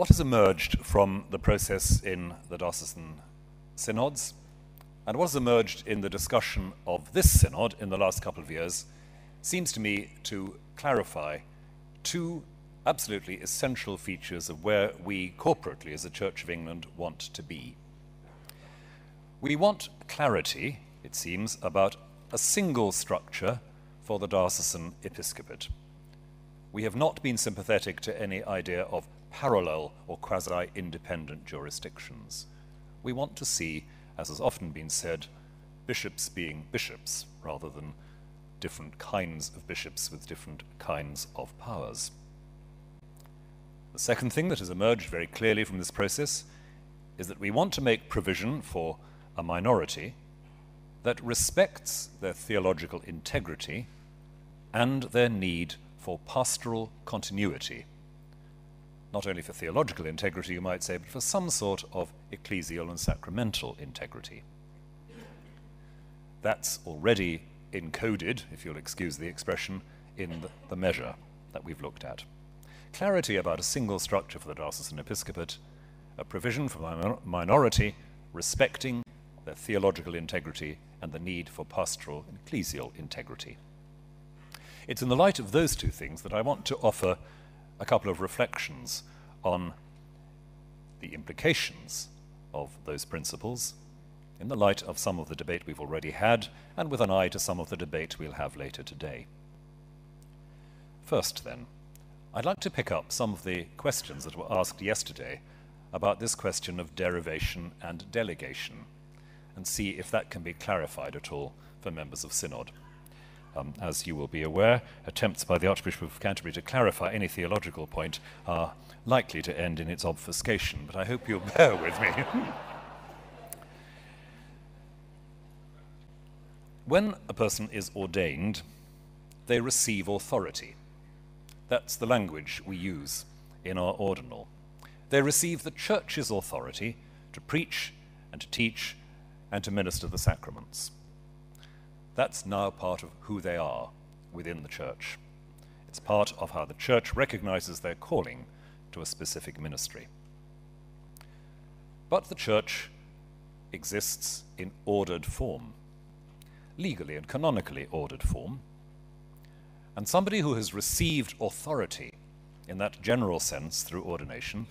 What has emerged from the process in the diocesan synods and what has emerged in the discussion of this synod in the last couple of years seems to me to clarify two absolutely essential features of where we corporately as the Church of England want to be. We want clarity, it seems, about a single structure for the diocesan episcopate. We have not been sympathetic to any idea of parallel or quasi independent jurisdictions. We want to see, as has often been said, bishops being bishops rather than different kinds of bishops with different kinds of powers. The second thing that has emerged very clearly from this process is that we want to make provision for a minority that respects their theological integrity and their need for pastoral continuity. Not only for theological integrity, you might say, but for some sort of ecclesial and sacramental integrity. That's already encoded, if you'll excuse the expression, in the measure that we've looked at. Clarity about a single structure for the diocesan episcopate, a provision for a minority respecting their theological integrity and the need for pastoral and ecclesial integrity. It's in the light of those two things that I want to offer a couple of reflections on the implications of those principles in the light of some of the debate we've already had and with an eye to some of the debate we'll have later today. First, then, I'd like to pick up some of the questions that were asked yesterday about this question of derivation and delegation and see if that can be clarified at all for members of Synod. Um, as you will be aware, attempts by the Archbishop of Canterbury to clarify any theological point are likely to end in its obfuscation, but I hope you'll bear with me. when a person is ordained, they receive authority. That's the language we use in our ordinal. They receive the church's authority to preach and to teach and to minister the sacraments. That's now part of who they are within the church. It's part of how the church recognizes their calling to a specific ministry. But the church exists in ordered form, legally and canonically ordered form. And somebody who has received authority in that general sense through ordination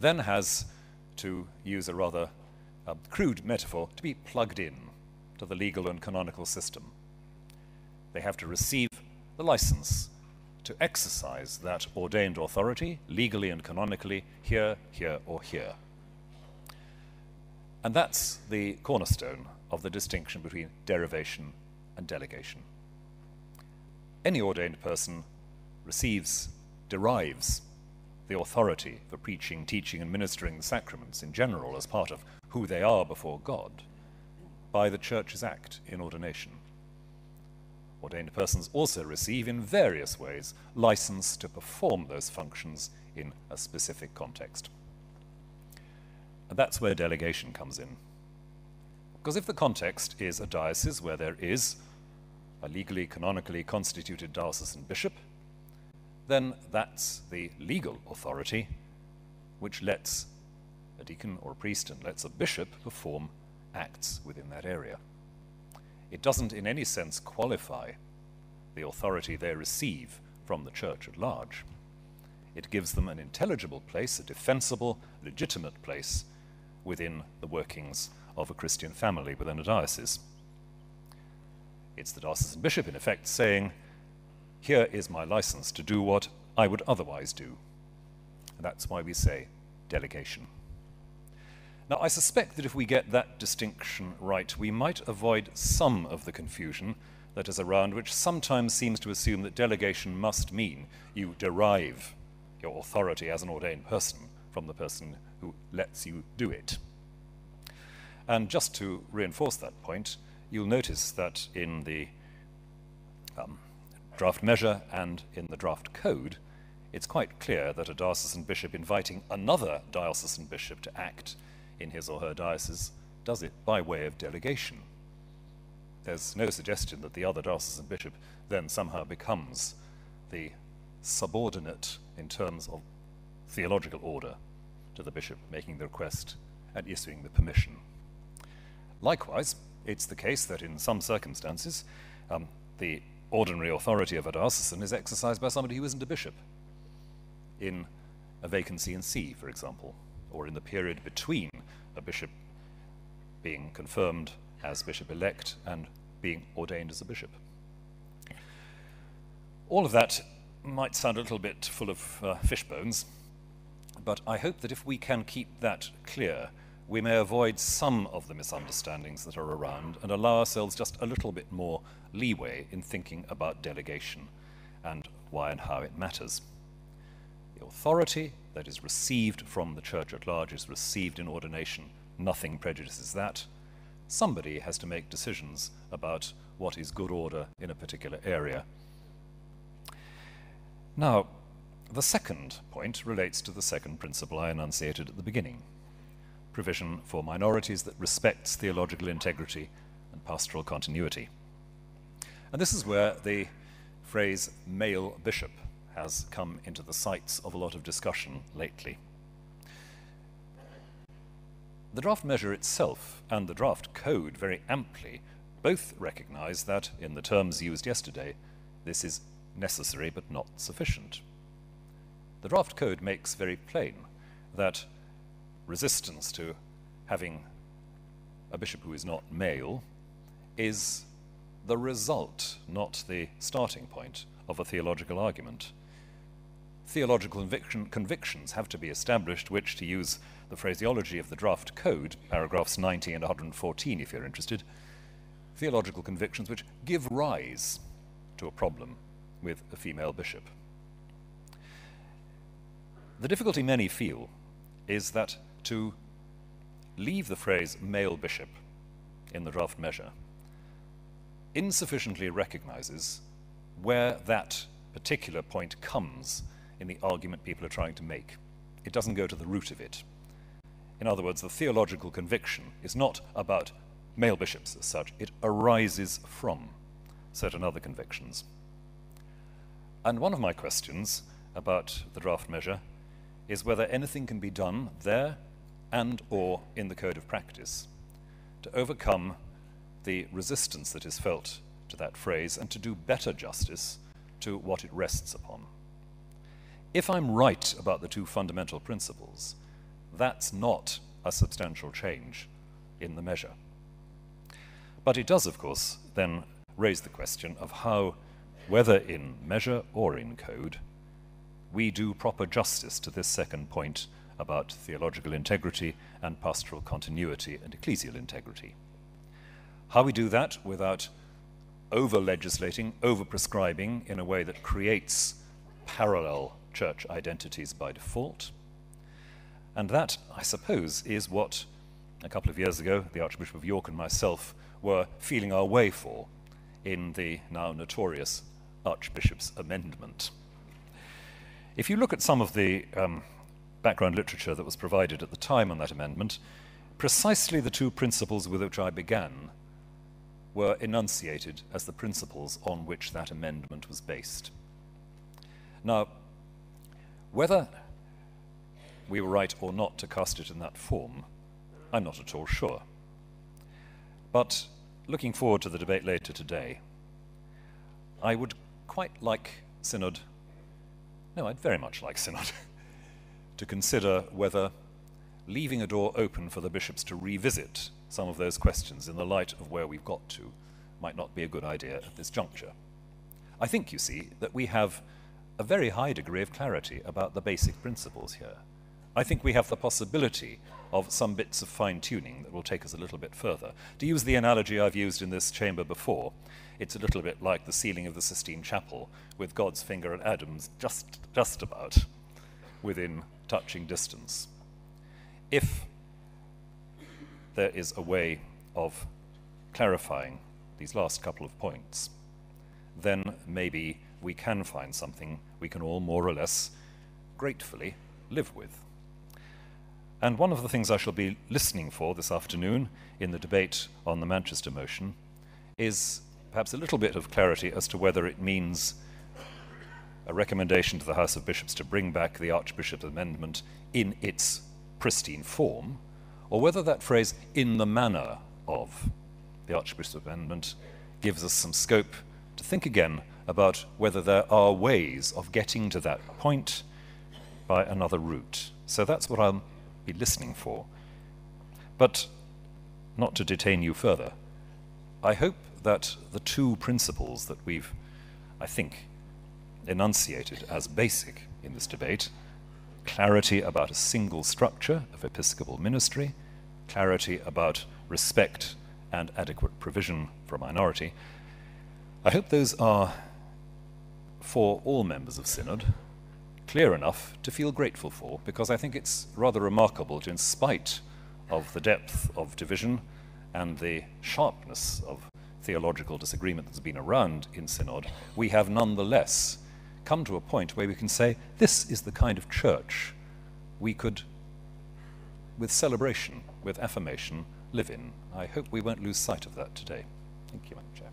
then has, to use a rather a crude metaphor, to be plugged in to the legal and canonical system. They have to receive the license to exercise that ordained authority, legally and canonically, here, here, or here. And that's the cornerstone of the distinction between derivation and delegation. Any ordained person receives, derives the authority for preaching, teaching, and ministering the sacraments in general as part of who they are before God by the Church's act in ordination. Ordained persons also receive, in various ways, license to perform those functions in a specific context. And that's where delegation comes in. Because if the context is a diocese where there is a legally, canonically constituted diocesan bishop, then that's the legal authority which lets a deacon or a priest and lets a bishop perform acts within that area. It doesn't in any sense qualify the authority they receive from the church at large. It gives them an intelligible place, a defensible, legitimate place within the workings of a Christian family within a diocese. It's the diocesan bishop, in effect, saying, Here is my license to do what I would otherwise do. And that's why we say delegation. Now, I suspect that if we get that distinction right, we might avoid some of the confusion that is around, which sometimes seems to assume that delegation must mean you derive your authority as an ordained person from the person who lets you do it. And just to reinforce that point, you'll notice that in the um, draft measure and in the draft code, it's quite clear that a diocesan bishop inviting another diocesan bishop to act in his or her diocese does it by way of delegation. There's no suggestion that the other diocesan bishop then somehow becomes the subordinate in terms of theological order to the bishop making the request and issuing the permission. Likewise, it's the case that in some circumstances, um, the ordinary authority of a diocesan is exercised by somebody who isn't a bishop. In a vacancy in see, for example, or in the period between a bishop being confirmed as bishop elect and being ordained as a bishop. All of that might sound a little bit full of uh, fish bones, but I hope that if we can keep that clear, we may avoid some of the misunderstandings that are around and allow ourselves just a little bit more leeway in thinking about delegation and why and how it matters. The authority that is received from the church at large is received in ordination. Nothing prejudices that. Somebody has to make decisions about what is good order in a particular area now, the second point relates to the second principle I enunciated at the beginning provision for minorities that respects theological integrity and pastoral continuity. And this is where the phrase male bishop has come into the sights of a lot of discussion lately. The draft measure itself and the draft code very amply both recognize that, in the terms used yesterday, this is necessary but not sufficient. The draft code makes very plain that resistance to having a bishop who is not male is the result, not the starting point, of a theological argument. Theological conviction, convictions have to be established, which, to use the phraseology of the draft code, paragraphs 90 and 114, if you're interested, theological convictions which give rise to a problem with a female bishop. The difficulty many feel is that to leave the phrase male bishop in the draft measure insufficiently recognizes where that particular point comes in the argument people are trying to make. It doesn't go to the root of it. In other words, the theological conviction is not about male bishops as such, it arises from certain other convictions. And one of my questions about the draft measure is whether anything can be done there and or in the code of practice to overcome the resistance that is felt to that phrase and to do better justice to what it rests upon. If I'm right about the two fundamental principles, that's not a substantial change in the measure. But it does, of course, then raise the question of how whether in measure or in code, we do proper justice to this second point about theological integrity and pastoral continuity and ecclesial integrity. How we do that without over legislating, over prescribing in a way that creates parallel church identities by default. And that, I suppose, is what a couple of years ago the Archbishop of York and myself were feeling our way for in the now notorious Archbishop's Amendment. If you look at some of the um, background literature that was provided at the time on that amendment, precisely the two principles with which I began were enunciated as the principles on which that amendment was based. Now, whether we were right or not to cast it in that form, I'm not at all sure. But looking forward to the debate later today, I would quite like Synod, no, I'd very much like Synod, to consider whether leaving a door open for the bishops to revisit some of those questions in the light of where we've got to might not be a good idea at this juncture. I think, you see, that we have a very high degree of clarity about the basic principles here. I think we have the possibility of some bits of fine tuning that will take us a little bit further. To use the analogy I've used in this chamber before, it's a little bit like the ceiling of the Sistine Chapel, with God's finger and Adam's just, just about within touching distance. If there is a way of clarifying these last couple of points, then maybe we can find something we can all more or less gratefully live with. And one of the things I shall be listening for this afternoon in the debate on the Manchester motion is perhaps a little bit of clarity as to whether it means a recommendation to the House of Bishops to bring back the Archbishop's Amendment in its pristine form, or whether that phrase, in the manner of the Archbishop's Amendment, gives us some scope to think again about whether there are ways of getting to that point by another route. So that's what I'll be listening for. But not to detain you further, I hope that the two principles that we've, I think, enunciated as basic in this debate clarity about a single structure of episcopal ministry, clarity about respect and adequate provision for a minority. I hope those are, for all members of Synod, clear enough to feel grateful for, because I think it's rather remarkable to, in spite of the depth of division and the sharpness of theological disagreement that's been around in Synod, we have nonetheless come to a point where we can say, this is the kind of church we could, with celebration, with affirmation, live in. I hope we won't lose sight of that today. Thank you, Madam Chair.